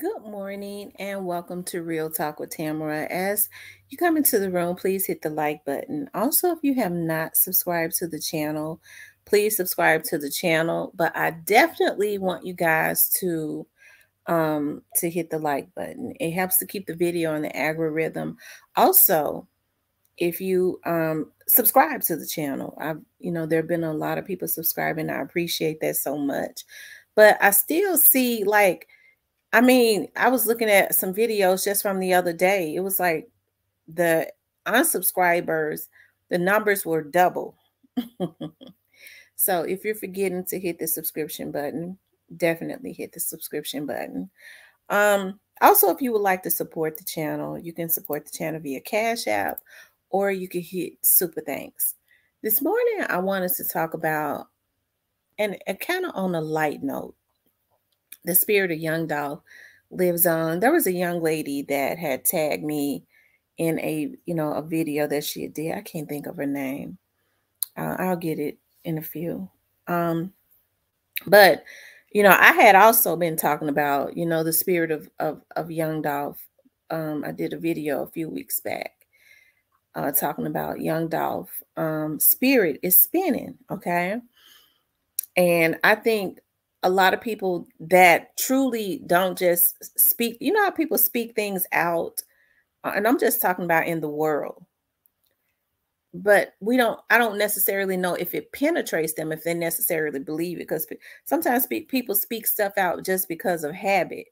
Good morning and welcome to Real Talk with Tamara. As you come into the room, please hit the like button. Also, if you have not subscribed to the channel, please subscribe to the channel. But I definitely want you guys to um to hit the like button. It helps to keep the video on the algorithm. Also, if you um subscribe to the channel, I've you know there have been a lot of people subscribing. I appreciate that so much. But I still see like I mean, I was looking at some videos just from the other day. It was like the unsubscribers, the numbers were double. so if you're forgetting to hit the subscription button, definitely hit the subscription button. Um, also, if you would like to support the channel, you can support the channel via Cash App or you can hit Super Thanks. This morning, I wanted to talk about, and, and kind of on a light note, the spirit of young Dolph lives on. There was a young lady that had tagged me in a you know a video that she did. I can't think of her name. Uh, I'll get it in a few. Um, but you know, I had also been talking about you know the spirit of of, of young Dolph. Um, I did a video a few weeks back uh, talking about young Dolph. Um, spirit is spinning, okay, and I think a lot of people that truly don't just speak, you know how people speak things out, uh, and I'm just talking about in the world. But we don't, I don't necessarily know if it penetrates them, if they necessarily believe it, because sometimes people speak stuff out just because of habit,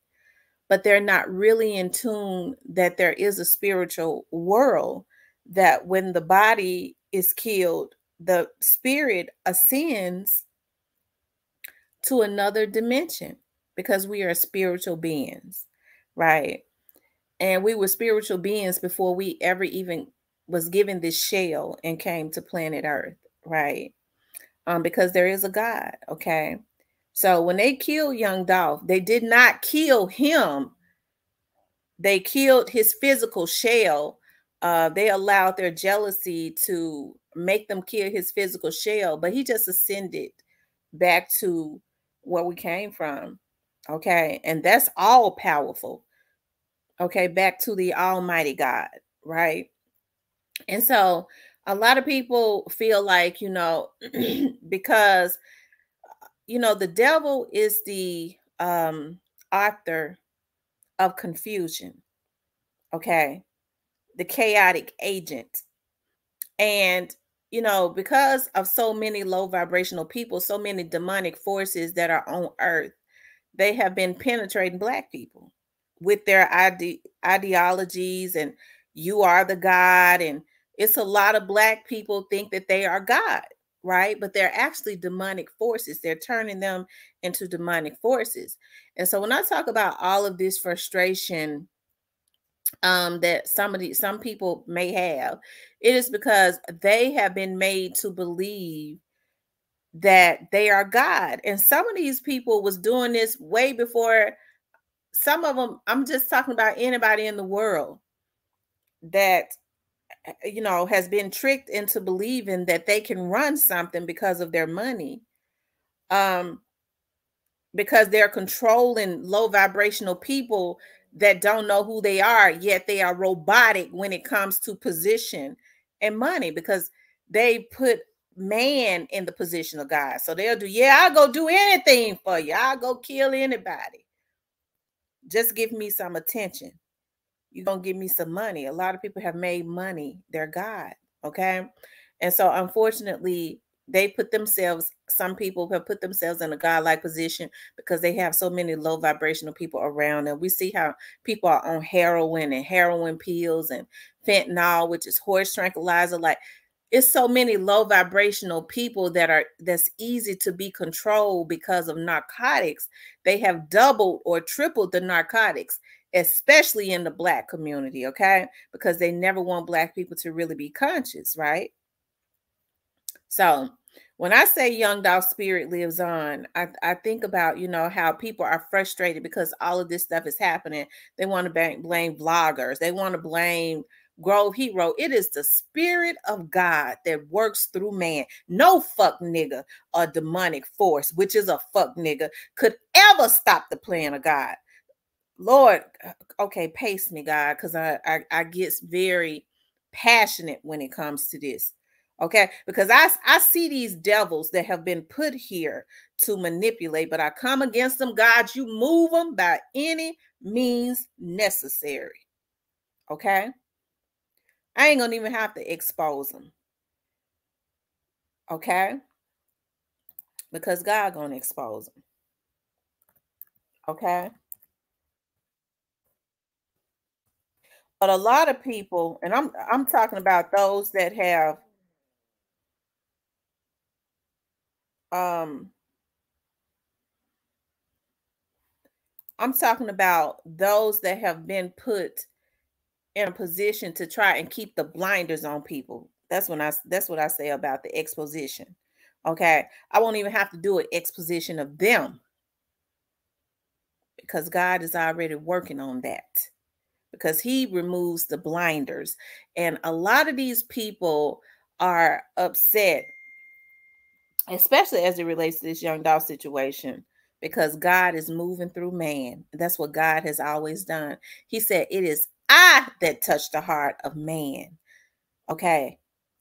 but they're not really in tune that there is a spiritual world that when the body is killed, the spirit ascends to another dimension because we are spiritual beings, right? And we were spiritual beings before we ever even was given this shell and came to planet Earth, right? Um, because there is a God, okay? So when they killed young Dolph, they did not kill him. They killed his physical shell. Uh, they allowed their jealousy to make them kill his physical shell, but he just ascended back to where we came from. Okay. And that's all powerful. Okay. Back to the Almighty God. Right. And so a lot of people feel like, you know, because, you know, the devil is the um, author of confusion. Okay. The chaotic agent. And you know, because of so many low vibrational people, so many demonic forces that are on earth, they have been penetrating black people with their ide- ideologies and you are the God. And it's a lot of black people think that they are God, right? But they're actually demonic forces. They're turning them into demonic forces. And so when I talk about all of this frustration um, that somebody some people may have it is because they have been made to believe that they are god and some of these people was doing this way before some of them i'm just talking about anybody in the world that eh, you know has been tricked into believing that they can run something because of their money um because they're controlling low vibrational people that don't know who they are, yet they are robotic when it comes to position and money because they put man in the position of God. So they'll do, yeah, I'll go do anything for you. I'll go kill anybody. Just give me some attention. You're going to give me some money. A lot of people have made money their God. Okay. And so, unfortunately, they put themselves some people have put themselves in a godlike position because they have so many low vibrational people around them. We see how people are on heroin and heroin pills and fentanyl which is horse tranquilizer like it's so many low vibrational people that are that's easy to be controlled because of narcotics. They have doubled or tripled the narcotics especially in the black community okay? Because they never want black people to really be conscious right? So when I say young Dolph spirit lives on, I, I think about, you know, how people are frustrated because all of this stuff is happening. They want to blame, blame vloggers. They want to blame Grove Hero. It is the spirit of God that works through man. No fuck nigga or demonic force, which is a fuck nigga, could ever stop the plan of God. Lord, uh, okay, pace me, God, because I, I I get very passionate when it comes to this. Okay, because I I see these devils that have been put here to manipulate, but I come against them. God, you move them by any means necessary. Okay, I ain't gonna even have to expose them. Okay, because God gonna expose them. Okay. But a lot of people, and I'm I'm talking about those that have um I'm talking about those that have been put in a position to try and keep the blinders on people. That's when I that's what I say about the exposition. Okay. I won't even have to do an exposition of them because God is already working on that because he removes the blinders. And a lot of these people are upset, especially as it relates to this young Dolph situation, because God is moving through man. That's what God has always done. He said, It is I that touch the heart of man. Okay.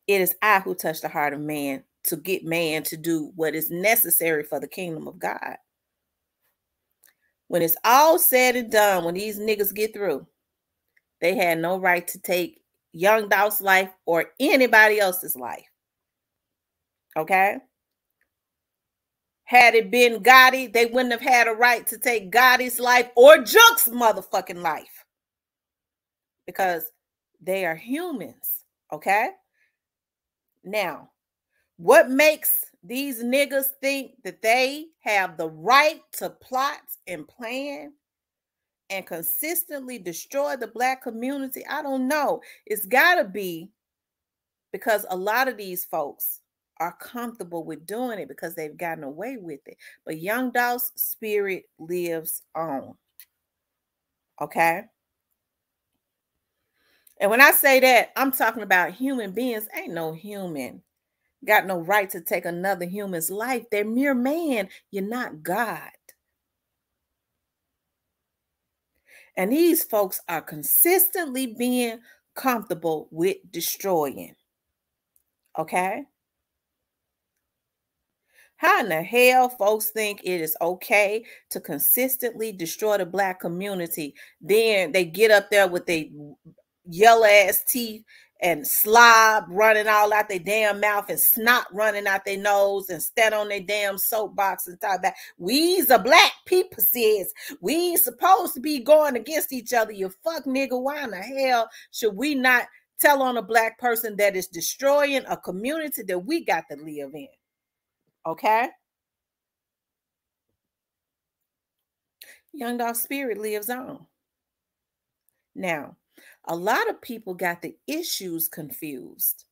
It is I who touch the heart of man to get man to do what is necessary for the kingdom of God. When it's all said and done, when these niggas get through, they had no right to take young Dolph's life or anybody else's life. Okay. Had it been Gotti, they wouldn't have had a right to take Gotti's life or Jook's motherfucking life because they are humans. Okay. Now, what makes these niggas think that they have the right to plot and plan and consistently destroy the black community? I don't know. It's got to be because a lot of these folks are comfortable with doing it because they've gotten away with it. But Young Dolph's spirit lives on. Okay? And when I say that, I'm talking about human beings. Ain't no human got no right to take another human's life. They're mere man. You're not God. And these folks are consistently being comfortable with destroying. Okay? How in the hell folks think it is okay to consistently destroy the black community? Then they get up there with their yellow ass teeth and slob running all out their damn mouth and snot running out their nose and stand on their damn soapbox and talk about we's a black people says we supposed to be going against each other. You fuck nigga. Why in the hell should we not tell on a black person that is destroying a community that we got to live in? Okay. Young Dolph spirit lives on. Now, a lot of people got the issues confused.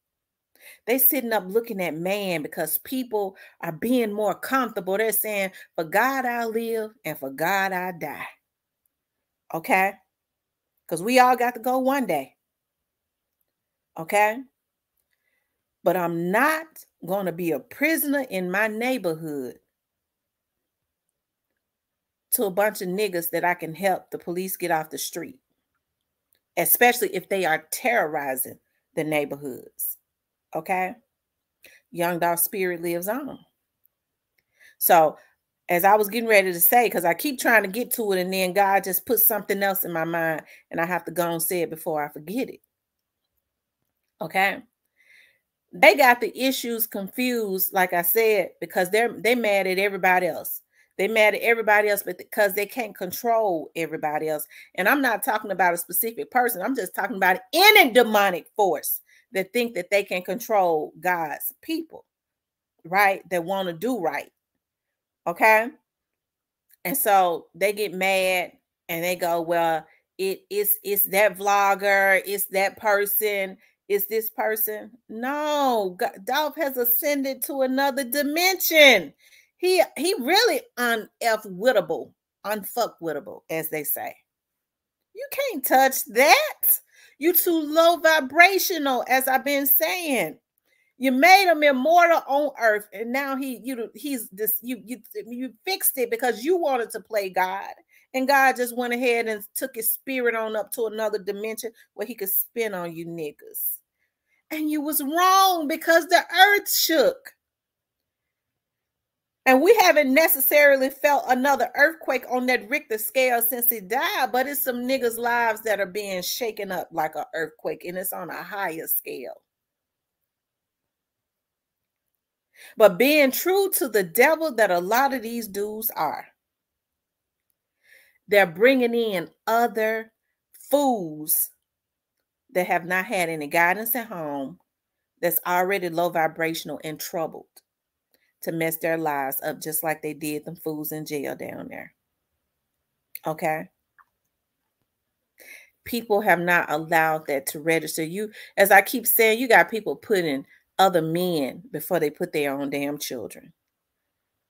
They sitting up looking at man because people are being more comfortable. They're saying, for God I live and for God I die. Okay? Because we all got to go one day. Okay? But I'm not going to be a prisoner in my neighborhood to a bunch of niggas that I can help the police get off the street especially if they are terrorizing the neighborhoods. Okay. Young Dolph spirit lives on. So, as I was getting ready to say, because I keep trying to get to it, and then God just put something else in my mind, and I have to go and say it before I forget it. Okay. They got the issues confused, like I said, because they're they mad at everybody else. They mad at everybody else, but because they can't control everybody else. And I'm not talking about a specific person. I'm just talking about any demonic force that think that they can control God's people, right? That want to do right. Okay. And so they get mad and they go, well, it is it's that vlogger, it's that person, it's this person. No, God, Dolph has ascended to another dimension. He he really unf-wittable, unfuckwittable, as they say. You can't touch that. You too low vibrational, as I've been saying. You made him immortal on earth, and now he you he's this you you you fixed it because you wanted to play God, And God just went ahead and took his spirit on up to another dimension where he could spin on you niggas. And you was wrong because the earth shook. And we haven't necessarily felt another earthquake on that Richter scale since he died, but it's some niggas' lives that are being shaken up like an earthquake, and it's on a higher scale. But being true to the devil that a lot of these dudes are, they're bringing in other fools that have not had any guidance at home, that's already low vibrational and troubled to mess their lives up just like they did them fools in jail down there. Okay. People have not allowed that to register. You, as I keep saying, you got people putting other men before they put their own damn children.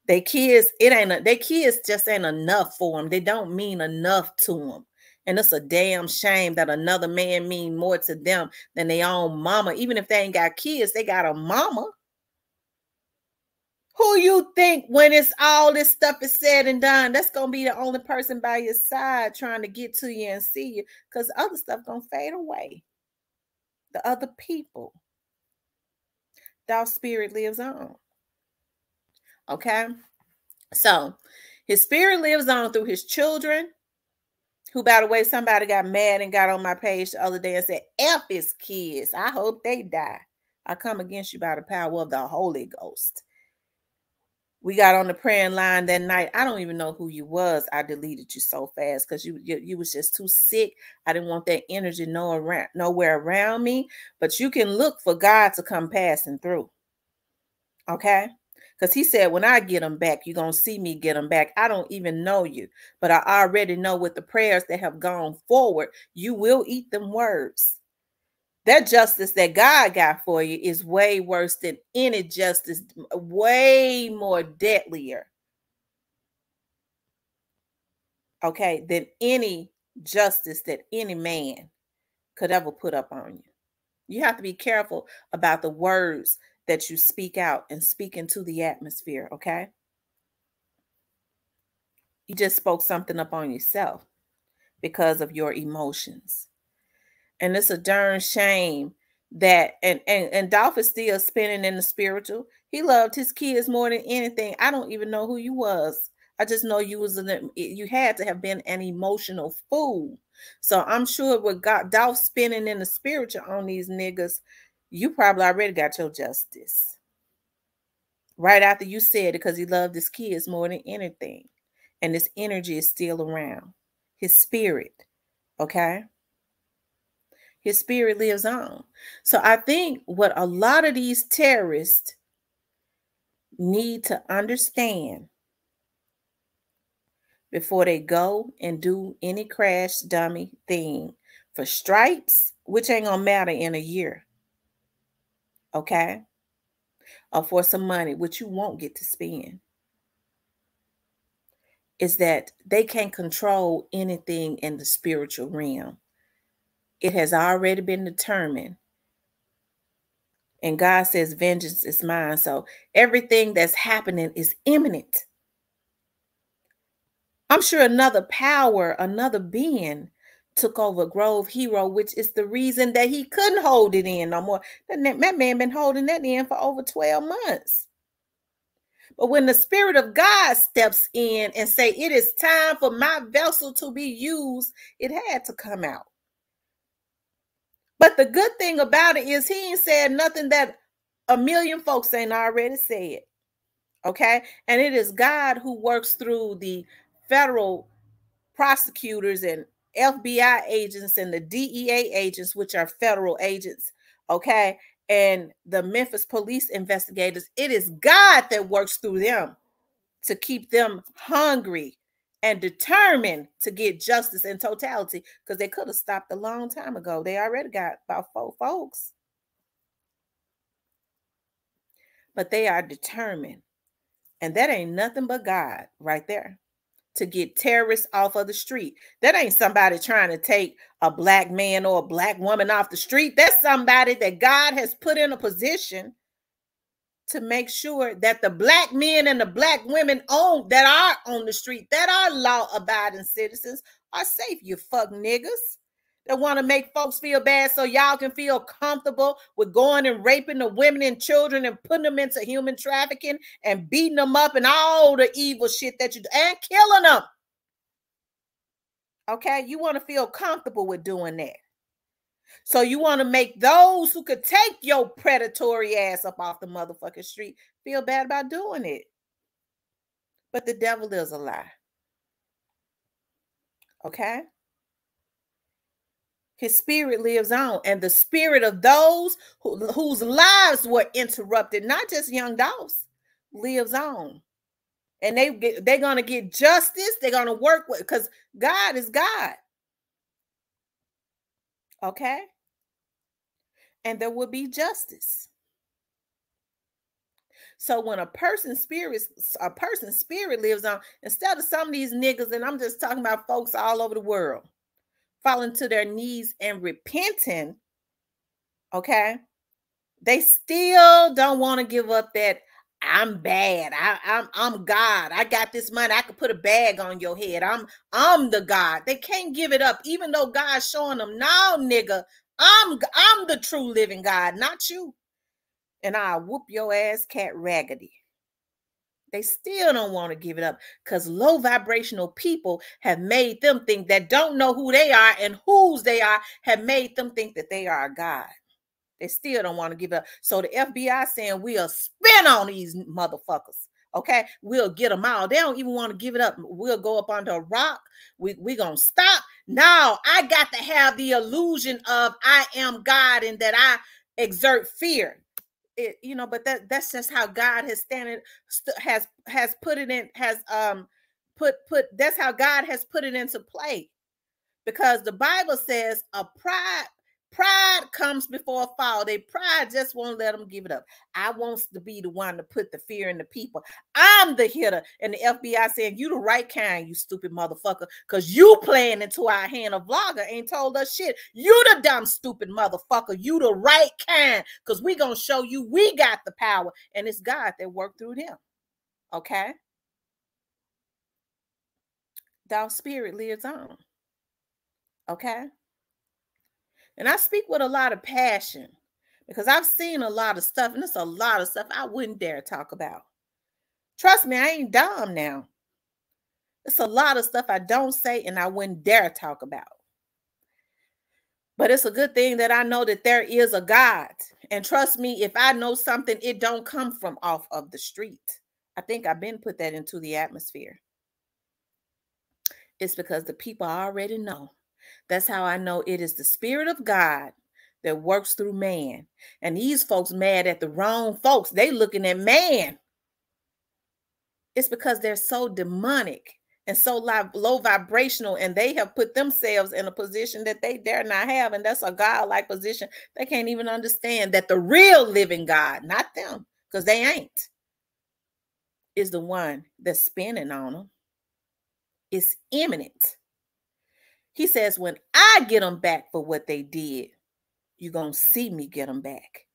They kids, it ain't they kids just ain't enough for them. They don't mean enough to them. And it's a damn shame that another man mean more to them than their own mama. Even if they ain't got kids, they got a mama. Who you think when it's all this stuff is said and done, that's gonna be the only person by your side trying to get to you and see you, because other stuff gonna fade away. The other people. Dolph spirit lives on. Okay. So his spirit lives on through his children, who, by the way, somebody got mad and got on my page the other day and said, F his kids. I hope they die. I come against you by the power of the Holy Ghost. We got on the praying line that night. I don't even know who you was. I deleted you so fast because you, you, you was just too sick. I didn't want that energy no around, nowhere around me. But you can look for God to come passing through. Okay. Because he said, when I get them back, you're going to see me get them back. I don't even know you, but I already know with the prayers that have gone forward, you will eat them words. That justice that God got for you is way worse than any justice, way more deadlier. Okay, than any justice that any man could ever put up on you. You have to be careful about the words that you speak out and speak into the atmosphere, okay? You just spoke something up on yourself because of your emotions. And it's a darn shame that and and and Dolph is still spinning in the spiritual. He loved his kids more than anything. I don't even know who you was. I just know you was an you had to have been an emotional fool. So I'm sure with God Dolph spinning in the spiritual on these niggas, you probably already got your justice. Right after you said it, because he loved his kids more than anything. And this energy is still around. His spirit. Okay. His spirit lives on. So I think what a lot of these terrorists need to understand before they go and do any crash dummy thing for stripes, which ain't gonna matter in a year okay? Or for some money, which you won't get to spend, is that they can't control anything in the spiritual realm. It has already been determined. And God says, Vengeance is mine. So everything that's happening is imminent. I'm sure another power, another being took over Grove Hero, which is the reason that he couldn't hold it in no more. That, man been holding that in for over 12 months. But when the Spirit of God steps in and say, it is time for my vessel to be used, it had to come out. But the good thing about it is he ain't said nothing that a million folks ain't already said. Okay. And it is God who works through the federal prosecutors and FBI agents and the DEA agents, which are federal agents, okay, and the Memphis police investigators, it is God that works through them to keep them hungry and determined to get justice in totality because they could have stopped a long time ago. They already got about four folks. But they are determined. And that ain't nothing but God right there to get terrorists off of the street. That ain't somebody trying to take a black man or a black woman off the street. That's somebody that God has put in a position to make sure that the black men and the black women on that are on the street, that are law-abiding citizens, are safe. You fuck niggas that want to make folks feel bad so y'all can feel comfortable with going and raping the women and children and putting them into human trafficking and beating them up and all the evil shit that you do and killing them. Okay, you want to feel comfortable with doing that. So you want to make those who could take your predatory ass up off the motherfucking street feel bad about doing it. But the devil is a lie. Okay? His spirit lives on, and the spirit of those who, whose lives were interrupted, not just young Dolph's, lives on. And they get, they're gonna get justice. They're gonna work with because God is God. Okay. And there will be justice. So when a person's spirit, a person's spirit lives on, instead of some of these niggas, and I'm just talking about folks all over the world, falling to their knees and repenting, okay, they still don't want to give up that I'm bad. I, I'm I'm God. I got this money. I could put a bag on your head. I'm I'm the God. They can't give it up, even though God's showing them, no, nigga, I'm I'm the true living God, not you. And I'll whoop your ass cat raggedy. They still don't want to give it up because low vibrational people have made them think that don't know who they are and whose they are, have made them think that they are a God. They still don't want to give up. So the FBI saying we'll spin on these motherfuckers. Okay, we'll get them out. They don't even want to give it up. We'll go up under a rock. We we gonna stop. Now I got to have the illusion of I am God and that I exert fear. It, you know, but that that's just how God has standing has has put it in has um put put that's how God has put it into play. Because the Bible says a pride Pride comes before a fall. They pride just won't let them give it up. I wants to be the one to put the fear in the people. I'm the hitter. And the FBI saying, you the right kind, you stupid motherfucker. Because you playing into our hand. A vlogger ain't told us shit. You the dumb, stupid motherfucker. You the right kind. Because we going to show you we got the power. And it's God that worked through them. Okay? Dolph spirit lives on. Okay? And I speak with a lot of passion because I've seen a lot of stuff, and it's a lot of stuff I wouldn't dare talk about. Trust me, I ain't dumb now. It's a lot of stuff I don't say and I wouldn't dare talk about. But it's a good thing that I know that there is a God. And trust me, if I know something, it don't come from off of the street. I think I've been put that into the atmosphere. It's because the people already know that's how I know it is the Spirit of God that works through man. And these folks mad at the wrong folks. They looking at man. It's because they're so demonic and so low vibrational, and they have put themselves in a position that they dare not have. And that's a God-like position. They can't even understand that the real living God, not them, because they ain't, is the one that's spinning on them. It's imminent. He says, when I get them back for what they did, you're going to see me get them back.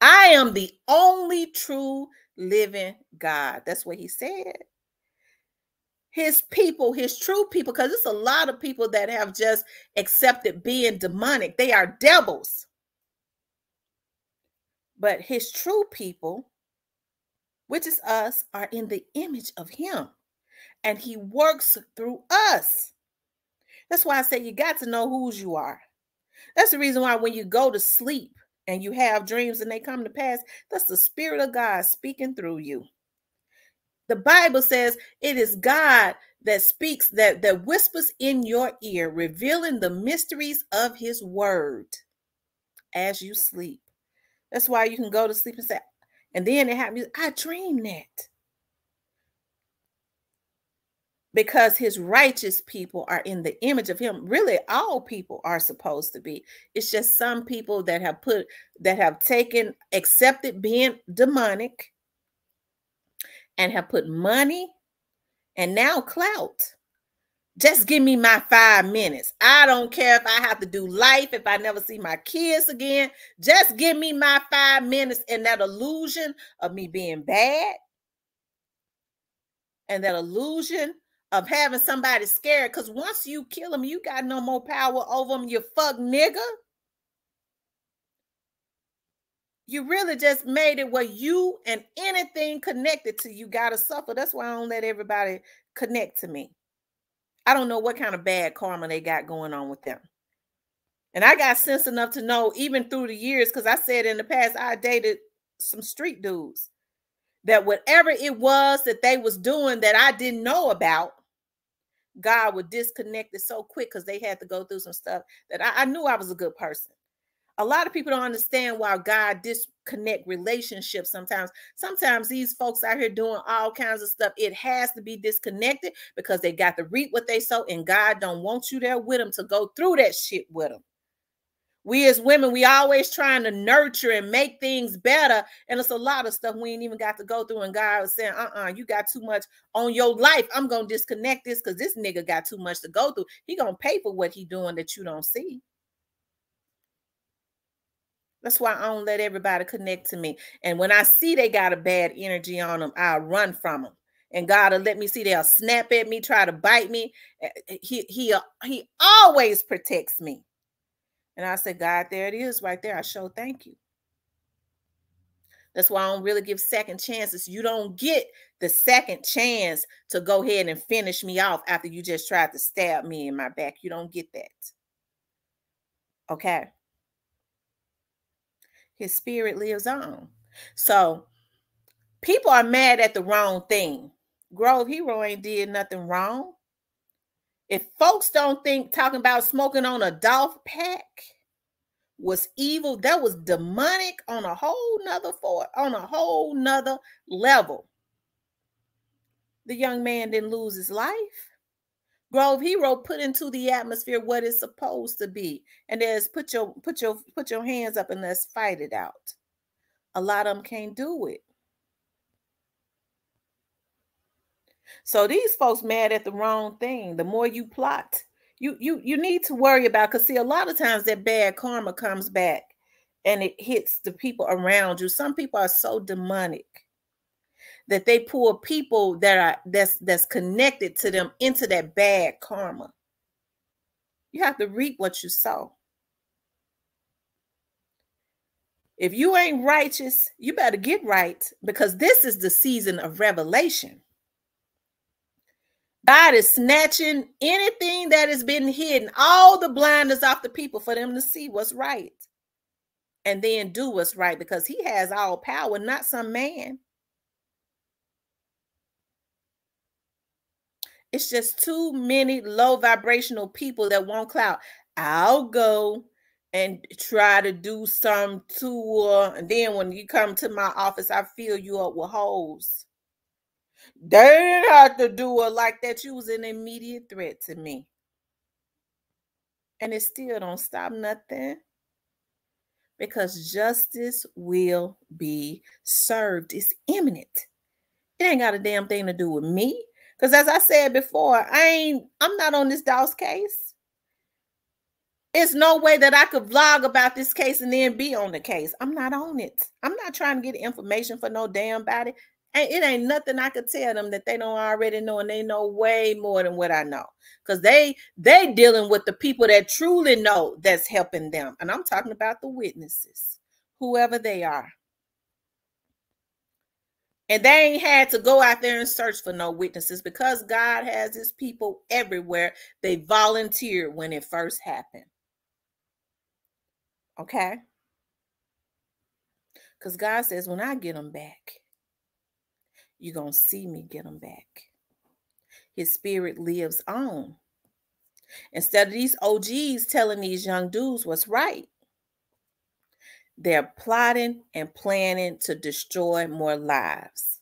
I am the only true living God. That's what he said. His people, his true people, because it's a lot of people that have just accepted being demonic. They are devils. But his true people, which is us, are in the image of him. And he works through us. That's why I say you got to know whose you are. That's the reason why when you go to sleep and you have dreams and they come to pass, that's the Spirit of God speaking through you. The Bible says it is God that speaks, that, that whispers in your ear, revealing the mysteries of his word as you sleep. That's why you can go to sleep and say, and then it happens, I dreamed that because his righteous people are in the image of him really all people are supposed to be it's just some people that have put that have taken accepted being demonic and have put money and now clout Just give me my five minutes. I don't care if I have to do life, if I never see my kids again. Just give me my five minutes and that illusion of me being bad and that illusion of having somebody scared. Because once you kill them, you got no more power over them, you fuck nigga. You really just made it where you and anything connected to you got to suffer. That's why I don't let everybody connect to me. I don't know what kind of bad karma they got going on with them. And I got sense enough to know, even through the years, because I said in the past, I dated some street dudes that whatever it was that they was doing that I didn't know about, God would disconnect it so quick because they had to go through some stuff that I, I knew I was a good person a lot of people don't understand why God disconnect relationships sometimes. Sometimes these folks out here doing all kinds of stuff, it has to be disconnected because they got to reap what they sow, and God don't want you there with them to go through that shit with them. We as women, we always trying to nurture and make things better. And it's a lot of stuff we ain't even got to go through. And God was saying, uh-uh, you got too much on your life. I'm gonna disconnect this because this nigga got too much to go through. He gonna pay for what he doing that you don't see. That's why I don't let everybody connect to me. And when I see they got a bad energy on them, I'll run from them. And God will let me see they'll snap at me, try to bite me. Eh, eh, he he he always protects me. And I said, God, there it is right there. I show thank you. That's why I don't really give second chances. You don't get the second chance to go ahead and finish me off after you just tried to stab me in my back. You don't get that. Okay his spirit lives on. So people are mad at the wrong thing. Grove Hero ain't did nothing wrong. If folks don't think talking about smoking on a Dolph pack was evil, that was demonic on a whole nother for on a whole nother level. The young man didn't lose his life. Grove Hero put into the atmosphere what it's supposed to be. And there's put your put your put your hands up and let's fight it out. A lot of them can't do it. So these folks mad at the wrong thing. The more you plot, you you you need to worry about because see, a lot of times that bad karma comes back and it hits the people around you. Some people are so demonic that they pull people that are that's that's connected to them into that bad karma. You have to reap what you sow. If you ain't righteous, you better get right because this is the season of revelation. God is snatching anything that has been hidden, all the blinders off the people for them to see what's right and then do what's right because he has all power, not some man. It's just too many low vibrational people that won't clout. I'll go and try to do some tour. And then when you come to my office, I fill you up with holes. They have to do it like that. You was an immediate threat to me. And it still don't stop nothing. Because justice will be served. It's imminent. It ain't got a damn thing to do with me. Because as I said before, I ain't, I'm not on this Dolph case. It's no way that I could vlog about this case and then be on the case. I'm not on it. I'm not trying to get information for no damn body. And it ain't nothing I could tell them that they don't already know, and they know way more than what I know. Because they they dealing with the people that truly know that's helping them. And I'm talking about the witnesses, whoever they are. And they ain't had to go out there and search for no witnesses because God has his people everywhere. They volunteered when it first happened. Okay? Because God says, when I get them back, you're going to see me get them back. His spirit lives on. Instead of these OGs telling these young dudes what's right, they're plotting and planning to destroy more lives.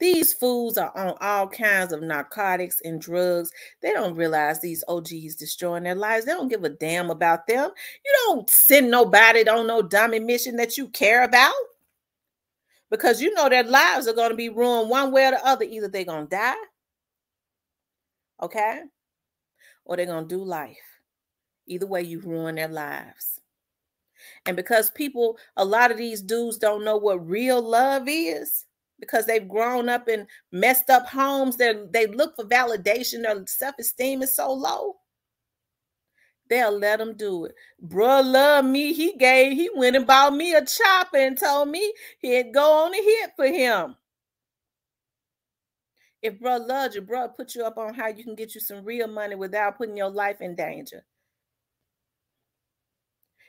These fools are on all kinds of narcotics and drugs. They don't realize these OGs destroying their lives. They don't give a damn about them. You don't send nobody on no dummy mission that you care about because you know their lives are going to be ruined one way or the other. Either they're going to die Okay? Or they're going to do life. Either way, you ruin their lives. And because people, a lot of these dudes don't know what real love is, because they've grown up in messed up homes, they they look for validation, their self-esteem is so low. They'll let them do it. Bruh love me. He gave, he went and bought me a chopper and told me he'd go on a hit for him. If bro loved you, bro put you up on how you can get you some real money without putting your life in danger.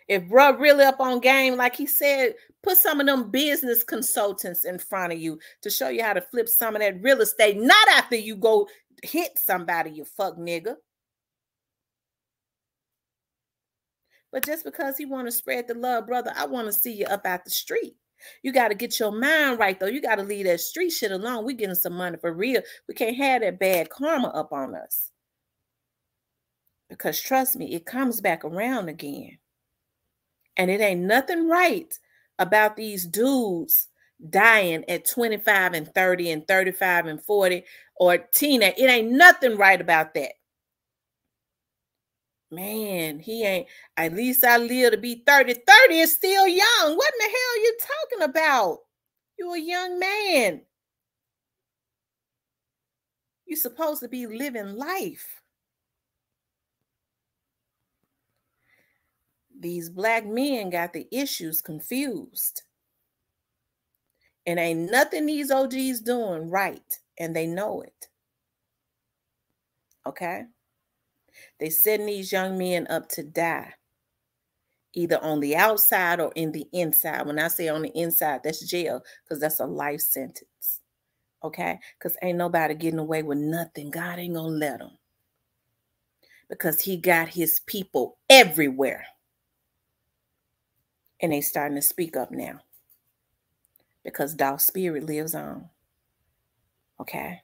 If bro really up on game, like he said, put some of them business consultants in front of you to show you how to flip some of that real estate, not after you go hit somebody, you fuck nigga. But just because he want to spread the love, brother, I want to see you up at the street. You got to get your mind right, though. You got to leave that street shit alone. We getting some money for real. We can't have that bad karma up on us. Because trust me, it comes back around again. And it ain't nothing right about these dudes dying at 25 and 30 and 35 and 40 or teen. It ain't nothing right about that. Man, he ain't. At least I live to be 30. 30 is still young. What in the hell are you talking about? You're a young man. You're supposed to be living life. These black men got the issues confused. And ain't nothing these OGs doing right, and they know it. Okay? They setting these young men up to die, either on the outside or in the inside. When I say on the inside, that's jail because that's a life sentence. Okay? Because ain't nobody getting away with nothing. God ain't going to let them. Because he got his people everywhere. And they starting to speak up now. Because Dolph Spirit lives on. Okay?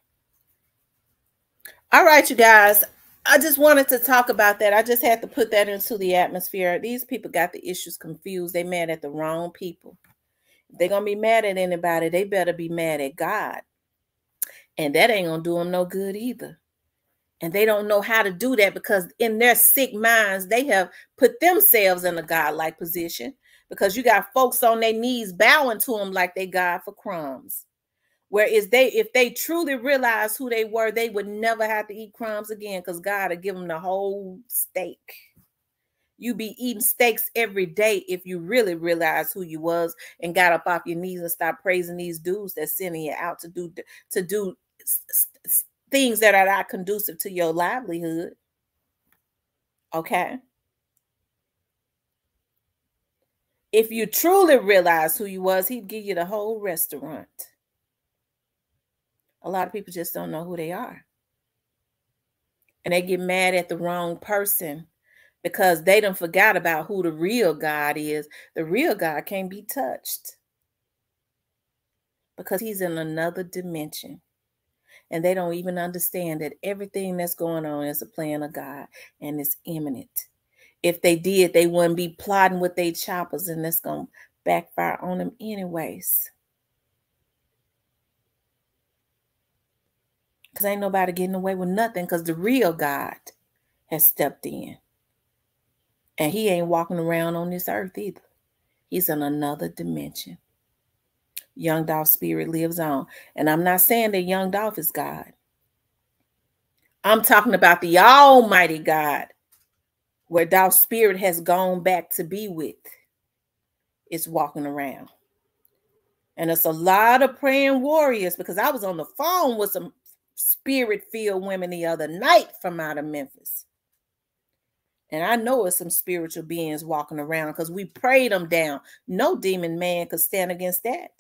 All right, you guys. I just wanted to talk about that. I just had to put that into the atmosphere. These people got the issues confused. They mad at the wrong people. If they're gonna be mad at anybody, they better be mad at God. And that ain't gonna do them no good either. And they don't know how to do that because in their sick minds, they have put themselves in a godlike position because you got folks on their knees bowing to them like they God for crumbs. Whereas they, if they truly realized who they were, they would never have to eat crumbs again because God would give them the whole steak. You be eating steaks every day if you really realize who you was and got up off your knees and stop praising these dudes that's sending you out to do to do things that are not conducive to your livelihood. Okay. If you truly realize who you was, he'd give you the whole restaurant. A lot of people just don't know who they are. And they get mad at the wrong person because they don't forgot about who the real God is. The real God can't be touched because he's in another dimension. And they don't even understand that everything that's going on is a plan of God and it's imminent. If they did, they wouldn't be plotting with their choppers, and that's going to backfire on them anyways. Because ain't nobody getting away with nothing because the real God has stepped in. And he ain't walking around on this earth either. He's in another dimension. Young Dolph spirit lives on. And I'm not saying that Young Dolph is God. I'm talking about the Almighty God, where Dolph spirit has gone back to be with. It's walking around. And it's a lot of praying warriors because I was on the phone with some spirit filled women the other night from out of Memphis. And I know it's some spiritual beings walking around because we prayed them down. No demon man could stand against that.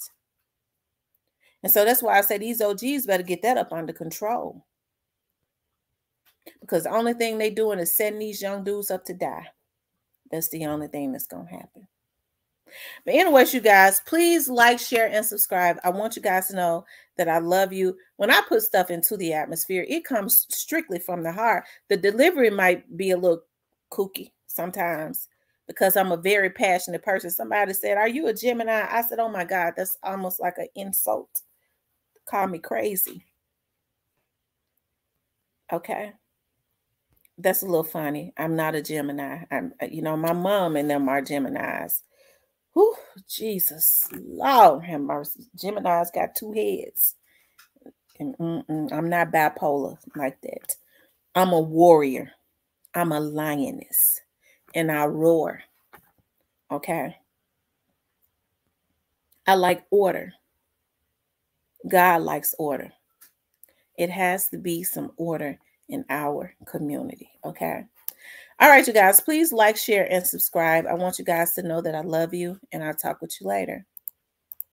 And so that's why I say these OGs better get that up under control. Because the only thing they doing is setting these young dudes up to die. That's the only thing that's going to happen. But anyways, you guys, please like, share, and subscribe. I want you guys to know that I love you. When I put stuff into the atmosphere, it comes strictly from the heart. The delivery might be a little kooky sometimes because I'm a very passionate person. Somebody said, Are you a Gemini? I said, Oh my God, that's almost like an insult. Call me crazy. Okay. That's a little funny. I'm not a Gemini. I'm, you know, my mom and them are Geminis. Whew, Jesus, Lord have mercy. Gemini's got two heads. And I'm not bipolar like that. I'm a warrior. I'm a lioness. And I roar. Okay. I like order. God likes order. It has to be some order in our community. Okay. All right, you guys, please like, share, and subscribe. I want you guys to know that I love you, and I'll talk with you later.